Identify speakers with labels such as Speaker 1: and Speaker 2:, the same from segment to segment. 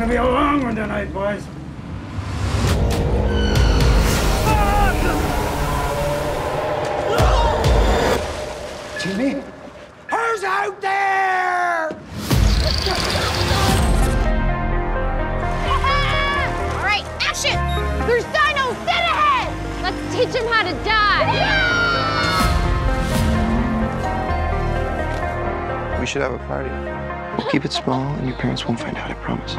Speaker 1: gonna be a long one tonight, boys.
Speaker 2: Jimmy?
Speaker 1: Who's out there?
Speaker 3: All right, action! There's dinos dead ahead! Let's teach them how to die!
Speaker 2: We should have a party. Keep it small, and your parents won't find out, I promise.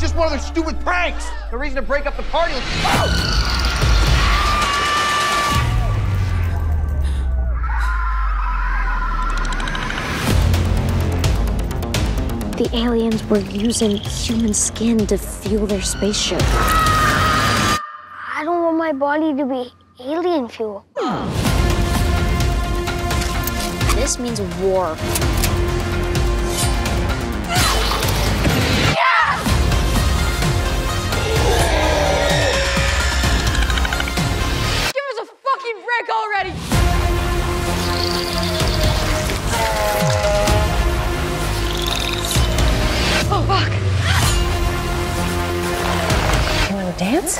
Speaker 4: Just one of those stupid pranks. No reason to break up the party.
Speaker 5: The aliens were using human skin to fuel their spaceship.
Speaker 6: I don't want my body to be alien fuel.
Speaker 5: This means war.
Speaker 3: Already!
Speaker 5: Dance?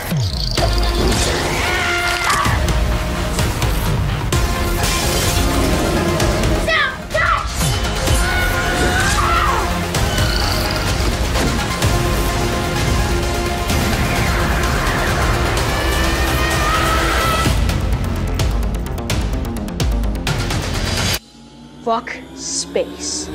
Speaker 7: Fuck space.